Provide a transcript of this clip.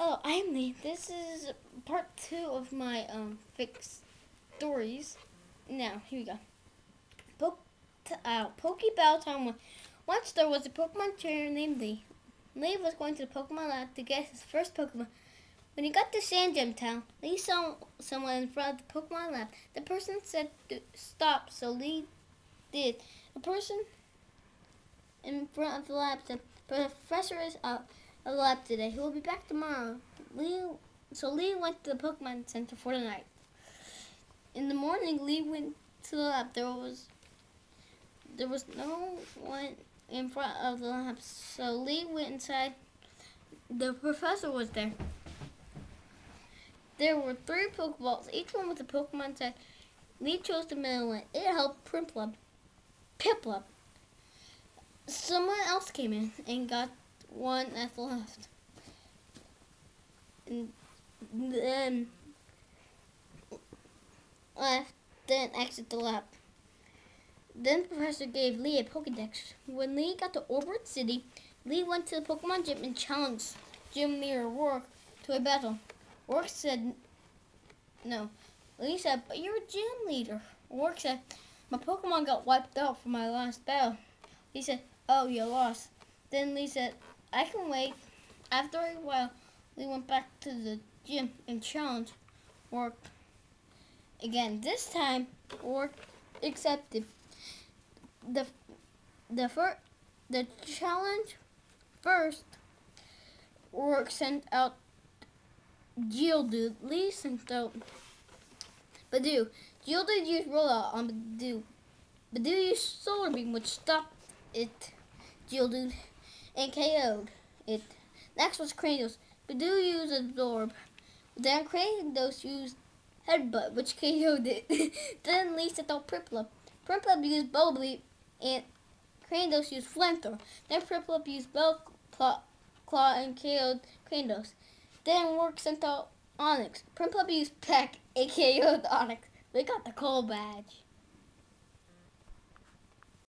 Hello, I'm Lee. This is part two of my um fake stories. Now, here we go. Poke uh, Pokeball Time. Once there was a Pokemon trainer named Lee. Lee was going to the Pokemon lab to get his first Pokemon. When he got to Sandgem Town, Lee saw someone in front of the Pokemon lab. The person said to stop, so Lee did. The person in front of the lab said, Professor is up a lab today. He will be back tomorrow. Lee, so Lee went to the Pokemon Center for the night. In the morning, Lee went to the lab. There was there was no one in front of the lab, so Lee went inside. The professor was there. There were three Pokeballs, each one with a Pokemon tag. Lee chose the middle one. It helped Prinplup. Piplup. Someone else came in and got one at the left. And then left, then exit the lab. Then Professor gave Lee a Pokedex. When Lee got to Oreburgh City, Lee went to the Pokemon gym and challenged Gym Leader Roark to a battle. Roark said no. Lee said, but you're a gym leader. Roark said, my Pokemon got wiped out from my last battle. He said, oh, you lost. Then Lee said, I can wait. After a while, we went back to the gym and challenge worked again. This time, Roark accepted. The the first the challenge first Roark sent out Geodude. Lee sent out Budew. Geodude used rollout on Budew. Budew used Solar Beam, which stopped it. Geodude and KO'd it. Next was Cranidos. Budew used Absorb. Then Cranidos used Headbutt, which KO'd it. then Lisa thought Prinplup. Prinplup used Bulbly, and Cranidos used Flamethrower. Then Prinplup used Bell Claw, Claw and KO'd Cranidos. Then Roark sent out Onix. Prinplup used Peck, aka KO'd Onix. They got the coal badge.